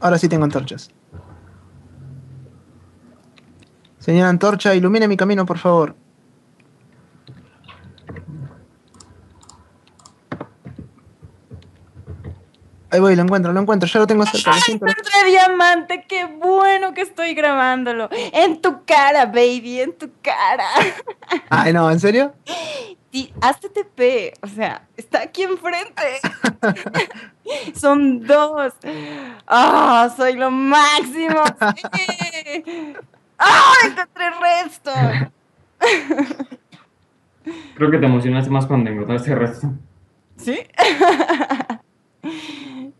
Ahora sí tengo antorchas. Señora antorcha, ilumine mi camino, por favor. Ahí voy, lo encuentro, lo encuentro, ya lo tengo cerca. lo siento. Encontré diamante, qué bueno que estoy grabándolo. En tu cara, baby, en tu cara. Ay, no, ¿en serio? Y hazte TP, o sea, está aquí enfrente. Son dos. ¡Ah, soy lo máximo! ¡Sí! ¡Ah, encontré redstone! Creo que te emocionaste más cuando encontraste resto. ¿Sí?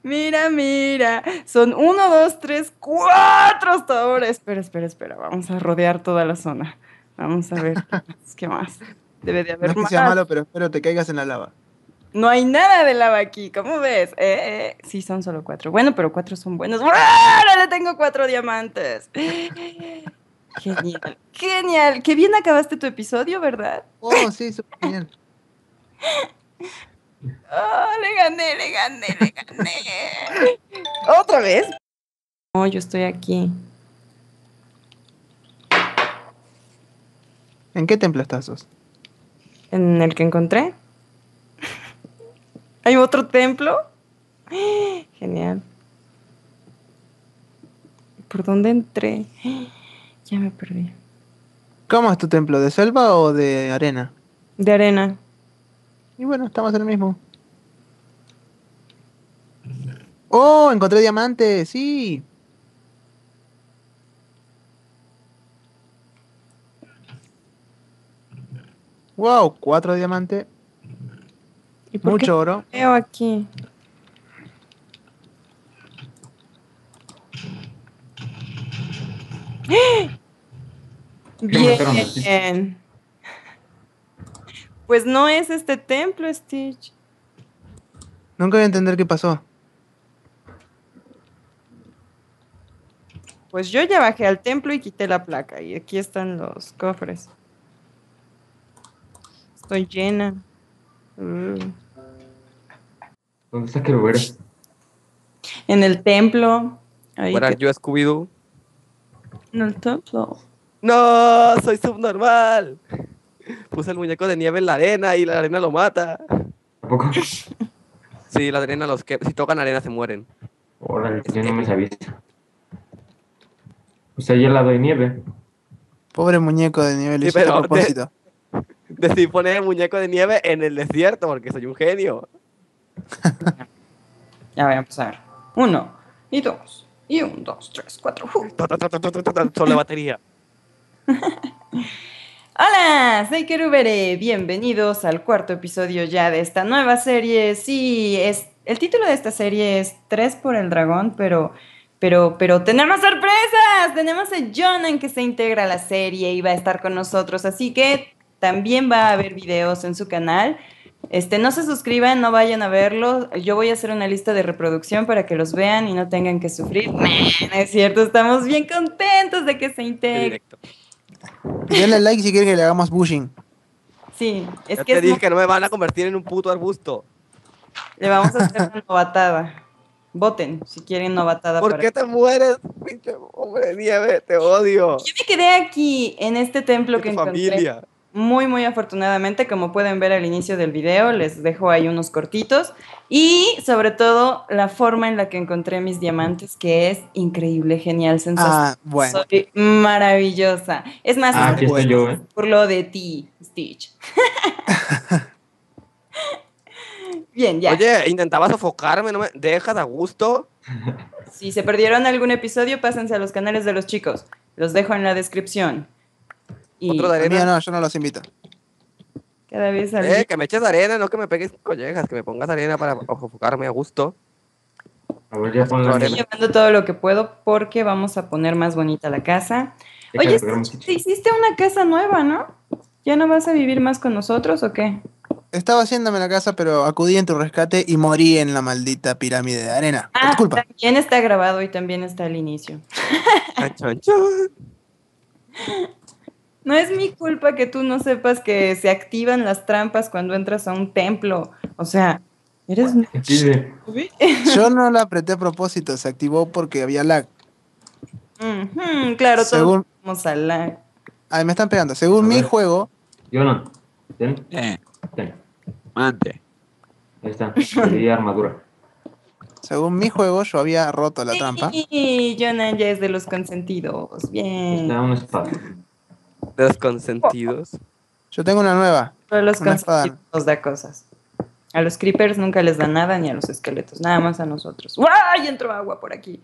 Mira, mira. Son uno, dos, tres, cuatro hasta ahora. Espera, espera, espera. Vamos a rodear toda la zona. Vamos a ver qué más. Debe de No haber es que más. sea malo, pero espero te caigas en la lava. No hay nada de lava aquí, ¿cómo ves? Eh, eh, Sí, son solo cuatro. Bueno, pero cuatro son buenos. ¡Ahora le tengo cuatro diamantes! Genial, genial. Qué bien acabaste tu episodio, ¿verdad? Oh, sí, súper bien. ¡Oh, le gané, le gané, le gané! ¿Otra vez? No, yo estoy aquí. ¿En qué templo estás, Sos? ¿En el que encontré? ¿Hay otro templo? Genial. ¿Por dónde entré? Ya me perdí. ¿Cómo es tu templo? ¿De selva o de arena? De arena. Y bueno, estamos en el mismo. ¡Oh! Encontré diamantes, sí. Wow, cuatro diamantes, ¿Y por mucho oro. veo aquí? Bien. Pues no es este templo, Stitch. Nunca voy a entender qué pasó. Pues yo ya bajé al templo y quité la placa. Y aquí están los cofres. Estoy llena. Mm. ¿Dónde está Querubero? En el templo. Ahí Fuera que- yo, Scooby-Doo. En el templo. ¡No! ¡Soy subnormal! Puse el muñeco de nieve en la arena y la arena lo mata. ¿Tampoco? Sí, la arena los que si tocan arena se mueren. Órale, yo no me sabía. Pues ahí al lado de nieve. Pobre muñeco de Sí, hizo a pero- propósito. Decidí poner el muñeco de nieve en el desierto porque soy un genio. Ya voy a empezar. Uno, y dos, y un, dos, tres, cuatro. ¡uh! Solo batería. Hola, soy Kerubere. Bienvenidos al cuarto episodio ya de esta nueva serie. Sí, es el título de esta serie es Tres por el dragón, pero pero pero tenemos sorpresas. Tenemos a Jonan que se integra a la serie y va a estar con nosotros, así que también va a haber videos en su canal. Este, no se suscriban, no vayan a verlo. Yo voy a hacer una lista de reproducción para que los vean y no tengan que sufrir. Es cierto, estamos bien contentos de que se integre. Directo. Y denle like si quieren que le hagamos bushing. Sí, es Ya que te es dije que no me van a convertir en un puto arbusto. le vamos a hacer una novatada. Voten si quieren novatada. ¿Por para- qué te mueres, pinche hombre de nieve? Te odio. Yo me quedé aquí en este templo que tu encontré. familia. Muy, muy afortunadamente, como pueden ver al inicio del video, les dejo ahí unos cortitos. Y sobre todo, la forma en la que encontré mis diamantes, que es increíble, genial, sensacional. Ah, bueno. Soy maravillosa. Es más, Ah, me aquí estoy yo, ¿eh? burlo de ti, Stitch. Bien, ya. Oye, intentaba sofocarme, no me dejas a gusto. Si se perdieron algún episodio, pásense a los canales de los chicos. Los dejo en la descripción. Y Otro de mí arena. no, yo no los invito. cada vez al Eh, que me eches arena, no que me pegues collejas, que me pongas arena para sofocarme a gusto. A ver, ya Estoy llevando todo lo que puedo porque vamos a poner más bonita la casa. Oye, te hiciste una casa nueva, ¿no? ¿Ya no vas a vivir más con nosotros o qué? Estaba haciéndome la casa, pero acudí en tu rescate y morí en la maldita pirámide de arena. Ah, tu culpa. también está grabado y también está al inicio. No es mi culpa que tú no sepas que se activan las trampas cuando entras a un templo. O sea, ¿Eres noob? Yo no la apreté a propósito, se activó porque había lag. Claro, todos vamos a la... ay, me están pegando. Según mi juego, Jonan, ten, Eh, ten. mande. Ahí está. Pedí armadura. según mi juego, yo había roto la trampa. Sí, Jonan ya es de los consentidos. Bien. está una espada. De los consentidos. Yo tengo una nueva. Todos los Una consentidos nos da cosas. A los creepers nunca les da nada, ni a los esqueletos, nada más a nosotros. ¡Ay! Entró agua por aquí.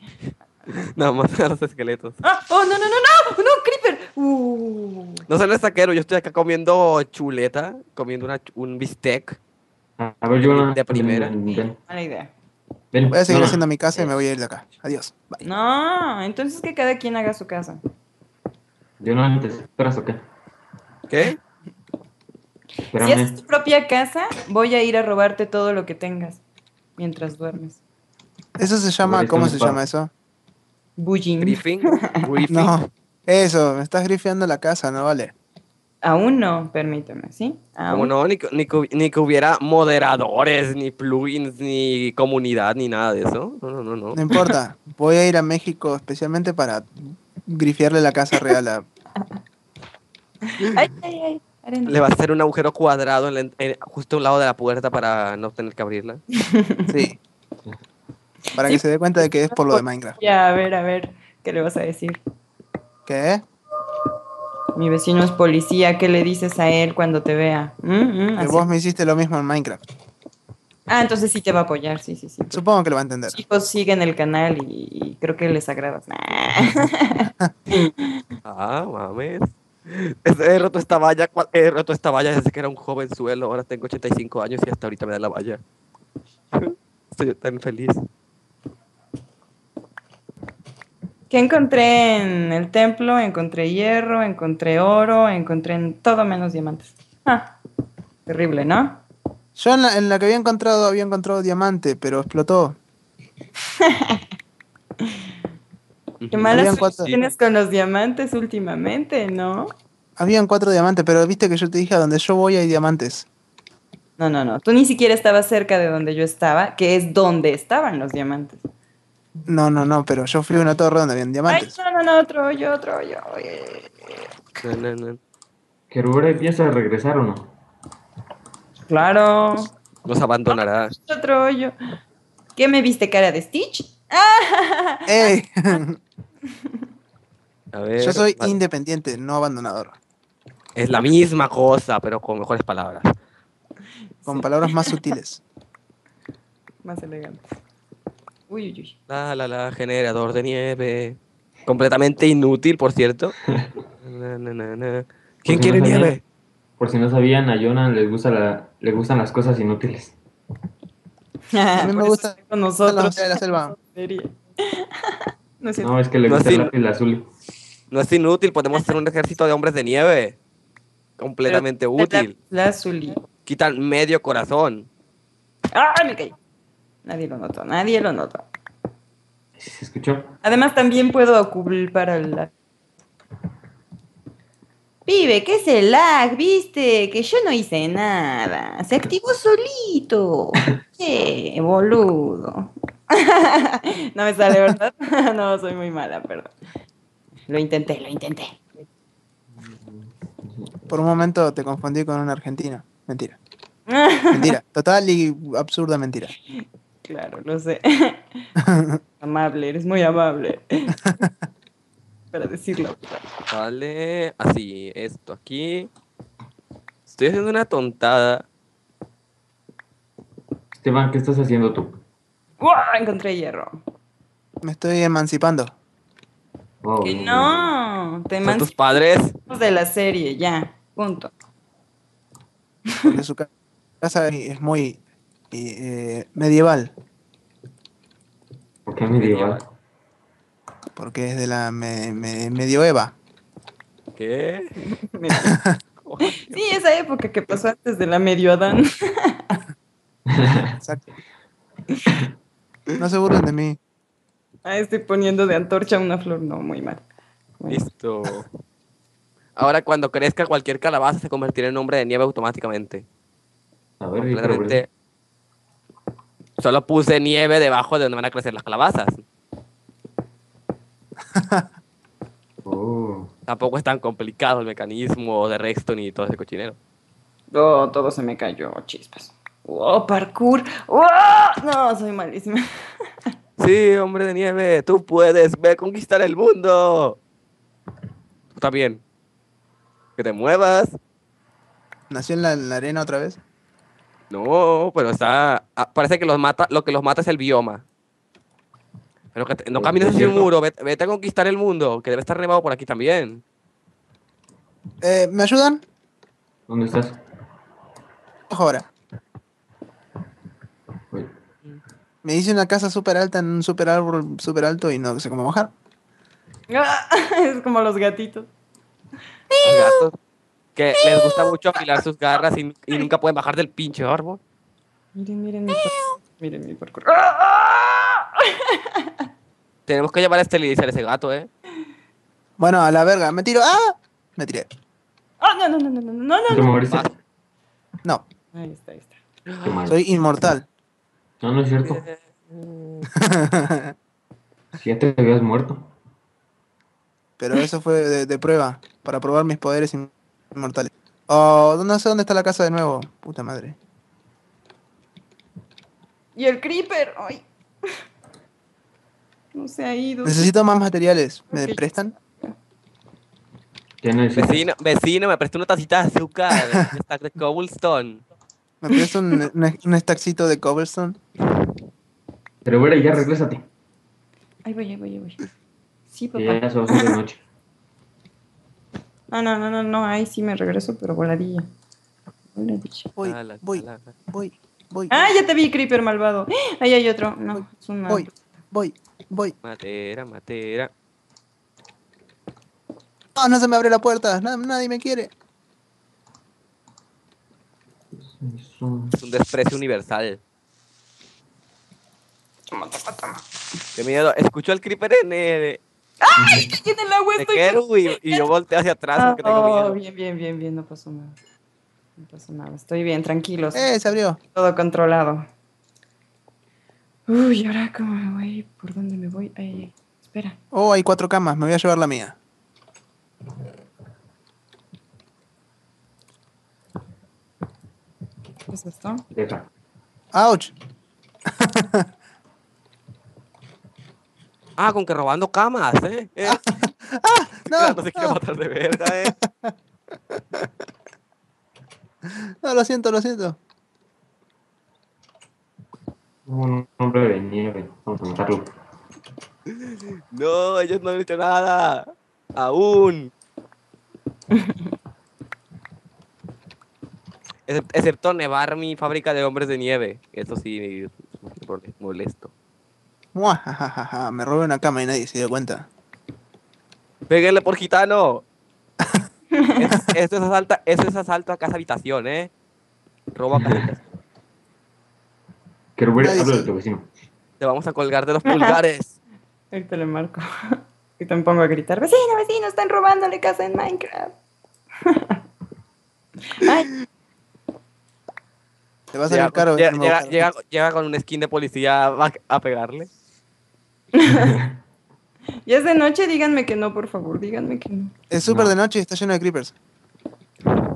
Nada más a los esqueletos. ¡Ah! ¡Oh, no, no, no, no! ¡No, creeper! ¡Uh! No soy el saquero, yo estoy acá comiendo chuleta, comiendo una, un bistec. A ver, Jonan. De primera. Mala idea. ven. Voy a seguir Jonan. haciendo mi casa y me voy a ir de acá. Adiós. Bye. No, entonces que cada quien haga su casa. Jonan, ¿te esperas o qué? ¿Qué? Si Espérame. es tu propia casa, voy a ir a robarte todo lo que tengas mientras duermes. Eso se llama, ¿cómo se llama eso? Bullying. ¿Griffin? No. Eso, me estás grifeando la casa, no vale. Aún no, permíteme, ¿sí? Como Aún. no, ni, que- ni, que- ni que hubiera moderadores, ni plugins, ni comunidad, ni nada de eso. No, no, no, no. No importa. Voy a ir a México especialmente para grifearle la casa real a... Ay, ay, ay. arena. Le va a hacer un agujero cuadrado en la en- justo a un lado de la puerta para no tener que abrirla. Sí. Para Sí. que se dé cuenta de que es por lo de Minecraft. Ya, a ver, a ver, ¿qué le vas a decir? ¿Qué? Mi vecino es policía, ¿qué le dices a él cuando te vea? Mm, mm, Que vos me hiciste lo mismo en Minecraft. Ah, entonces sí te va a apoyar, sí, sí, sí. Supongo que lo va a entender. Los hijos siguen el canal y, creo que les agradas. Ah, mames. He roto esta valla, he roto esta valla desde que era un joven suelo. Ahora tengo 85 años y hasta ahorita me da la valla. Estoy tan feliz. ¿Qué encontré en el templo? Encontré hierro, encontré oro, encontré en todo menos diamantes. Ah, terrible, ¿no? Yo en la, en la que había encontrado, había encontrado diamante, pero explotó. Qué malas cuatro- tienes con los diamantes últimamente, ¿no? Habían cuatro diamantes, pero viste que yo te dije a donde yo voy hay diamantes. No, no, no. Tú ni siquiera estabas cerca de donde yo estaba, que es donde estaban los diamantes. No, no, no, pero yo fui a una torre donde habían Ay, diamantes. no, no, no, otro hoyo, otro hoyo. Oye. No, no, no. ¿Kerubere empieza a regresar o no? Claro. Nos abandonará. Otro hoyo. ¿Qué me viste cara de Stitch? ¡Ah! ¡Ey! A ver. yo soy vale. independiente, no abandonador. Es la misma cosa, pero con mejores palabras. Con palabras más sutiles. Más elegante. Uy, uy, uy. La, la, la, generador de nieve. Completamente inútil, por cierto. Na, na, na, na. ¿Quién quiere nieve? Por si no sabían, a Jonan le, gusta la, le gustan las cosas inútiles. A mí me gusta con nosotros. de la selva. No es cierto. No, es que le gusta el lápiz azul. No es inútil, podemos hacer un ejército de hombres de nieve. Completamente Pero- útil. La, la azulí. Quitan medio corazón. ¡Ay, me caí! Nadie lo notó, nadie lo notó. ¿Se escuchó? Además, también puedo ocupar el lag. Pibe, ¿qué es el lag? ¿Viste? Que yo no hice nada. Se activó solito. Qué boludo. no me sale, ¿verdad? no, soy muy mala, perdón. Lo intenté, lo intenté. Por un momento te confundí con un argentino. Mentira. Mentira. Total y absurda mentira. claro, lo sé. amable, eres muy amable. Para decirlo. Vale, así, esto aquí. Estoy haciendo una tontada. Esteban, ¿qué estás haciendo tú? ¡Guau! Encontré hierro. Me estoy emancipando. Oh, Que no, te ¿Son tus padres? de la serie, ya, punto. Porque su ca- casa es muy eh, medieval. ¿Por qué medieval? Porque es de la me- me- medioeva. ¿Qué? Sí, esa época que pasó antes de la medio Adán. Exacto. No se burlen de mí. Ah, estoy poniendo de antorcha una flor, no, muy mal. Bueno, Listo. Ahora cuando crezca cualquier calabaza se convertirá en hombre de nieve automáticamente. A ver, ¿y Completamente Solo puse nieve debajo de donde van a crecer las calabazas. Oh. Tampoco es tan complicado el mecanismo de Redstone y todo ese cochinero. Oh, todo se me cayó, chispas. Oh, parkour. Oh, no, soy malísima. Sí, hombre de nieve, tú puedes ver conquistar el mundo. Tú también. Que te muevas. ¿Nació en la, en la arena otra vez? No, pero está. ah, Parece que los mata, lo que los mata es el bioma. Pero que te- no ¿Es camines hacia un muro, vete, vete a conquistar el mundo, que debe estar nevado por aquí también. Eh, ¿Me ayudan? ¿Dónde estás? Ojo ahora. Uy. Me hice una casa súper alta en un súper árbol súper alto y no sé cómo bajar. Ah, es como los gatitos. Los gatos que les gusta mucho afilar sus garras y, y nunca pueden bajar del pinche árbol. Miren, miren mi parkour. Miren mi parkour. ¡Ah! Tenemos que llevar a esterilizar ese gato, ¿eh? Bueno, a la verga, me tiro. ¡Ah! Me tiré. Ah, no, no, no, no, no, no, no, ¿Te no. moriste? Ah. No, Ahí está, ahí está. Soy inmortal. No, no es cierto. Si ya te habías muerto. Pero eso fue de, de prueba, para probar mis poderes in- inmortales. Oh, no sé dónde está la casa de nuevo. Puta madre. Y el creeper. Ay. No se ha ido. Necesito más materiales. ¿Me Ok. prestan? Ya. Vecino, vecino, me presta una tacita de azúcar, un stack de cobblestone. ¿Me prestas un, un, un stackcito de cobblestone? Pero bueno, ya regrésate. Ahí voy, ahí voy, ahí voy. Sí, ya papá. se va a hacer de noche. No, no, no, no, no. Ahí sí me regreso, pero voladilla. Voladilla. Voy, voy, voy, voy, Ah, ya te vi, creeper malvado. Ahí hay otro. No, es una. voy, voy, voy. Matera, matera. ¡Ah, no se me abre la puerta! Na- nadie me quiere. Es un desprecio universal. Toma, toma, toma. Qué miedo. Escucho al creeper en el Y en el agua de estoy. Keru y, y yo volteo hacia atrás porque tengo Oh, miedo. bien, bien, bien, bien. No pasó nada. No pasó nada. Estoy bien, tranquilos. ¡Eh, se abrió! Todo controlado. Uy, ¿ahora cómo me voy? ¿Por dónde me voy? Ay, ay, ay. Espera. Oh, hay cuatro camas, me voy a llevar la mía. ¿Qué es esto? Deja. ¡Auch! Ah, con que robando camas, ¿eh? Eh, No, no se quiere matar de verga, ¿eh? no, lo siento, lo siento. Un hombre de nieve. Vamos a matarlo. No, ellos no han hecho nada. Aún. Excep- Excepto nevar mi fábrica de hombres de nieve. Eso sí, mole- molesto. Me robé una cama y nadie se dio cuenta. Péguenle por gitano. Es- Esto es asalto, esto es asalto a casa habitación, ¿eh? Robo a casa hablo se- de tu vecino. Te vamos a colgar de los pulgares. Ahorita le marco. Y te pongo a gritar, vecino, vecino, están robándole casa en Minecraft. Ay, Te va a salir Llega, caro. llega- con un skin de policía a, a pegarle. ya es de noche, díganme que no, por favor, díganme que no. Es súper No. de noche y está lleno de creepers.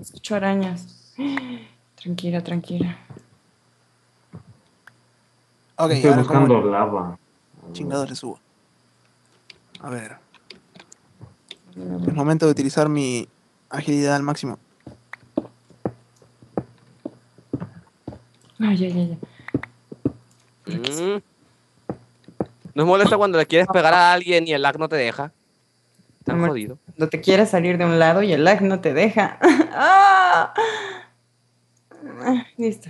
Escucho arañas. Tranquila, tranquila. Estoy ahora como buscando lava. chingados le subo. A ver, es momento de utilizar mi agilidad al máximo. Ay, ay, ay. ay. Mm. ¿No es molesta cuando le quieres pegar a alguien y el lag no te deja? Están Amor. jodido. Cuando te quieres salir de un lado y el lag no te deja. ¡Ah! Ah, Listo.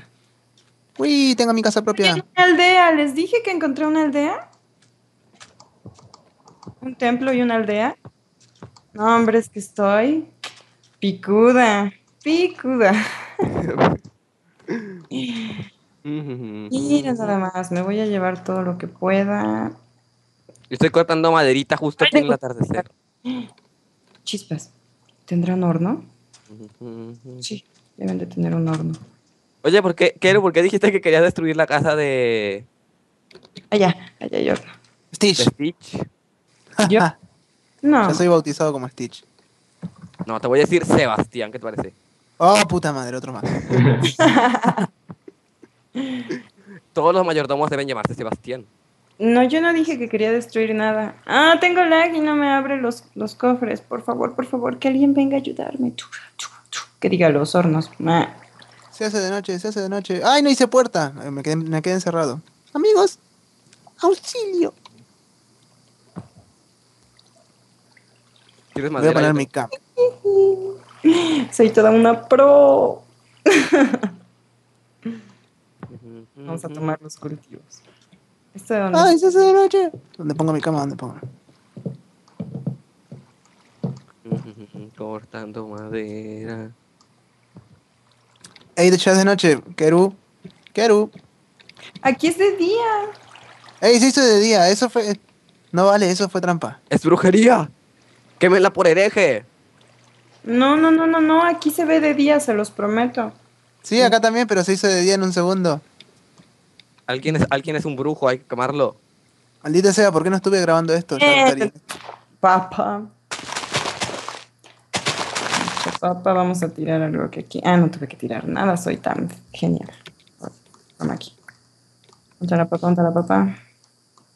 Uy, tengo mi casa propia. Una aldea, les dije que encontré una aldea. Un templo y una aldea. No, hombre, es que estoy picuda, picuda. Mira nada más, me voy a llevar todo lo que pueda. Estoy cortando maderita justo aquí en el atardecer. Chispas, ¿tendrán horno? Sí, deben de tener un horno. Oye, ¿por qué, Kero, ¿por qué dijiste que querías destruir la casa de, Allá, allá yo. de Stitch. Stitch? Yo. No. Ya soy bautizado como Stitch. No, te voy a decir Sebastián, ¿qué te parece? Oh, puta madre, otro más. Todos los mayordomos deben llamarse Sebastián. No, yo no dije que quería destruir nada. Ah, tengo lag y no me abre los, los cofres. Por favor, por favor, que alguien venga a ayudarme. Que diga los hornos. Ah. Se hace de noche, se hace de noche. ¡Ay, no hice puerta! Eh, Me quedé, me quedé encerrado. Amigos, auxilio. ¿Tienes Voy a poner mi cama. Soy toda una pro. Vamos a tomar los cultivos. ¿Esto de dónde? ¡Ay, se hace de noche! ¿Dónde pongo mi cama? ¿Dónde pongo? Cortando madera. ¡Ey, de hecho es de noche! ¡Keru! ¡Keru! Aquí es de día. ¡Ey, se hizo de día! Eso fue... No vale, eso fue trampa. ¡Es brujería! ¡Quémela por hereje! No, no, no, no, no. Aquí se ve de día, se los prometo. Sí, acá también, pero se hizo de día en un segundo. Alguien es, alguien es un brujo, hay que quemarlo. Maldita sea, ¿por qué no estuve grabando esto? Eh, estaría- Papa, vamos a tirar algo que aquí. Ah, no tuve que tirar nada, soy tan genial. Toma aquí. La papa, ponte la papa.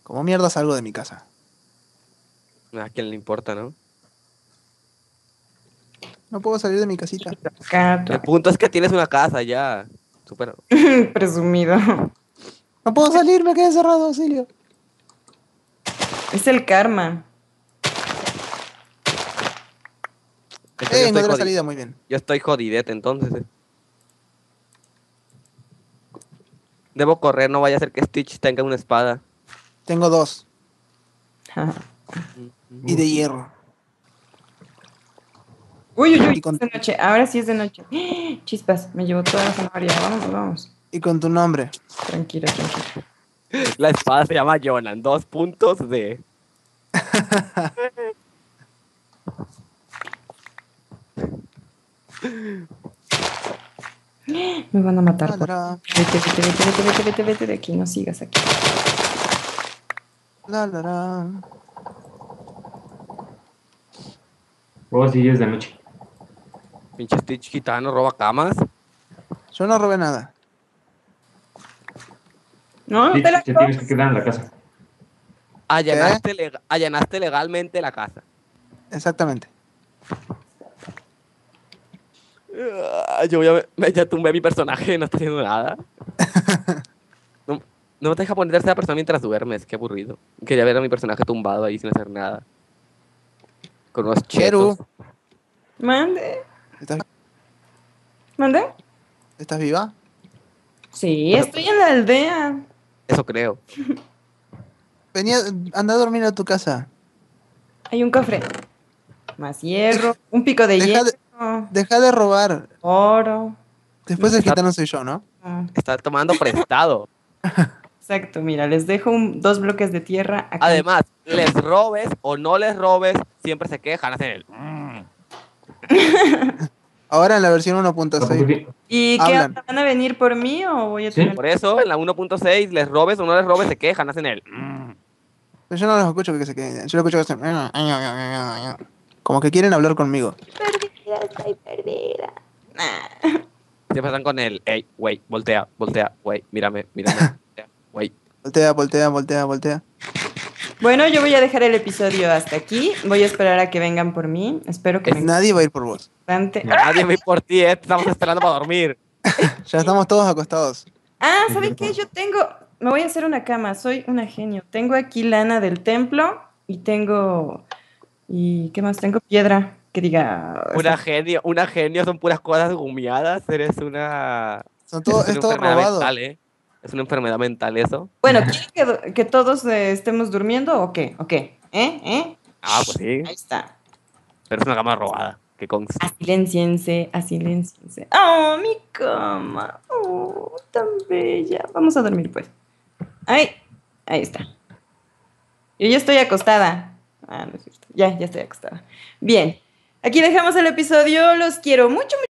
¿Cómo mierda salgo de mi casa? A quién le importa, ¿no? No puedo salir de mi casita. El punto es que tienes una casa ya. Super. presumido. No puedo salir, me quedé encerrado, auxilio. Es el karma. Entonces, ¡Ey, yo, encontré estoy la jodi- salida! Muy bien. yo estoy jodidete entonces. eh. Debo correr, no vaya a ser que Stitch tenga una espada. Tengo dos. Y de hierro. Uy, uy, uy, con- es de noche. Ahora sí es de noche. Chispas, me llevó toda la zanahoria. Vamos, vamos. Y con tu nombre. Tranquilo, tranquilo. La espada se llama Jonan, dos puntos de. Me van a matar. La, Vete, vete, vete, vete, vete, vete, vete de aquí. No sigas aquí. la, la, la. Oh, sí, es de noche. Pinche Stitch gitano roba camas. Yo no robé nada. No, no Sí, te la te tienes que quedar en la casa. Allanaste, allanaste legalmente la casa. Exactamente. Yo ya, me- me- ya tumbé a mi personaje, no está haciendo nada. No, no te deja poner tercera persona mientras duermes, qué aburrido. Quería ver a mi personaje tumbado ahí sin hacer nada. Con unos chetos. Keru, Mande. ¿estás, ¿Mande? estás viva? Sí, estoy en la aldea. Eso creo. Venía, anda a dormir a tu casa. Hay un cofre. Más hierro. Un pico de Deja hierro. de- Deja de robar. Oro. Después el gitano soy yo, ¿no? Ah, Está tomando prestado. Exacto, mira, les dejo un- dos bloques de tierra. acá. Además, les robes o no les robes, siempre se quejan, hacen el... Ahora en la versión Tampoco 1.6. ti- ¿Y qué hablan. van a venir por mí o voy a Sí. tener Por eso, en la 1.6, les robes o no les robes, se quejan, hacen el... Pero yo no los escucho que se queden. Yo lo escucho que. Como que quieren hablar conmigo. Perdida, estoy perdida. Nah. Están con el, hey, wey, voltea, voltea, wey, mírame, mírame, voltea, wey. Voltea, voltea, voltea, voltea. Bueno, yo voy a dejar el episodio hasta aquí. Voy a esperar a que vengan por mí. Espero que me Nadie va a ir por vos. Nadie ve por ti, eh, estamos esperando para dormir. Ya estamos todos acostados. Ah, ¿saben qué? Yo tengo. Me voy a hacer una cama. Soy una genio. Tengo aquí lana del templo y tengo. ¿Y qué más? Tengo piedra que diga. Una genio, una genio, son puras cosas gumiadas, eres una... Son todo, es es una todo enfermedad robado. mental, eh. Es una enfermedad mental eso. Bueno, ¿quieren que, do- que todos eh, estemos durmiendo o qué? ¿O qué? ¿Eh? ¿Eh? Ah, pues sí, Ahí está. pero es una cama robada, que consta. Asilenciense, asilenciense. ¡Oh, mi cama! ¡Oh, tan bella! Vamos a dormir, pues. ¡Ay! Ahí está. Yo ya estoy acostada. Ah, no es cierto. Ya, ya estoy acostada. Bien. Aquí dejamos el episodio. Los quiero mucho, mucho.